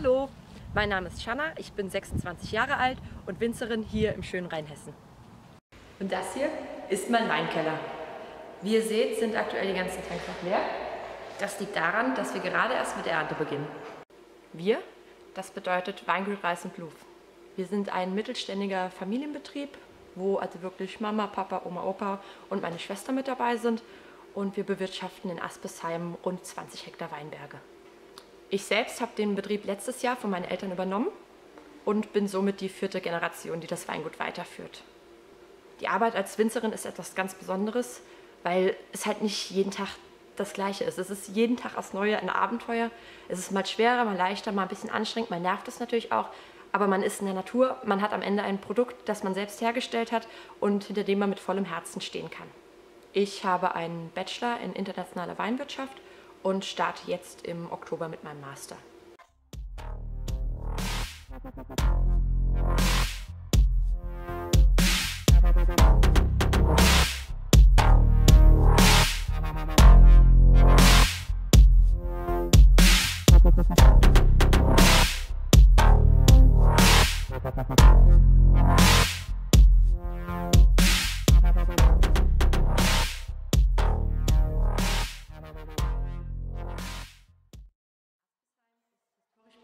Hallo, mein Name ist Shanna, ich bin 26 Jahre alt und Winzerin hier im schönen Rheinhessen. Und das hier ist mein Weinkeller. Wie ihr seht, sind aktuell die ganzen Tanks noch leer. Das liegt daran, dass wir gerade erst mit der Ernte beginnen. Wir, das bedeutet Weingut Reis und Bluf. Wir sind ein mittelständiger Familienbetrieb, wo also wirklich Mama, Papa, Oma, Opa und meine Schwester mit dabei sind. Und wir bewirtschaften in Aspesheim rund 20 Hektar Weinberge. Ich selbst habe den Betrieb letztes Jahr von meinen Eltern übernommen und bin somit die vierte Generation, die das Weingut weiterführt. Die Arbeit als Winzerin ist etwas ganz Besonderes, weil es halt nicht jeden Tag das Gleiche ist. Es ist jeden Tag aufs Neue ein Abenteuer. Es ist mal schwerer, mal leichter, mal ein bisschen anstrengend, mal nervt es natürlich auch. Aber man ist in der Natur, man hat am Ende ein Produkt, das man selbst hergestellt hat und hinter dem man mit vollem Herzen stehen kann. Ich habe einen Bachelor in internationaler Weinwirtschaft und starte jetzt im Oktober mit meinem Master.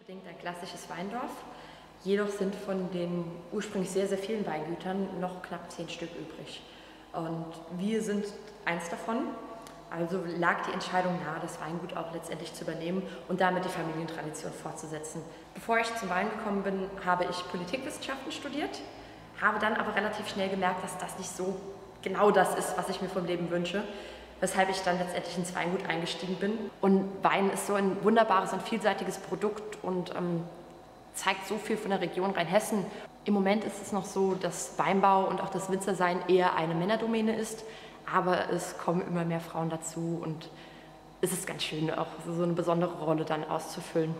Bedingt ein klassisches Weindorf. Jedoch sind von den ursprünglich sehr, sehr vielen Weingütern noch knapp zehn Stück übrig. Und wir sind eins davon. Also lag die Entscheidung nahe, das Weingut auch letztendlich zu übernehmen und damit die Familientradition fortzusetzen. Bevor ich zum Wein gekommen bin, habe ich Politikwissenschaften studiert, habe dann aber relativ schnell gemerkt, dass das nicht so genau das ist, was ich mir vom Leben wünsche weshalb ich dann letztendlich ins Weingut eingestiegen bin. Und Wein ist so ein wunderbares und vielseitiges Produkt und ähm, zeigt so viel von der Region Rheinhessen. Im Moment ist es noch so, dass Weinbau und auch das Winzersein eher eine Männerdomäne ist, aber es kommen immer mehr Frauen dazu und es ist ganz schön, auch so eine besondere Rolle dann auszufüllen.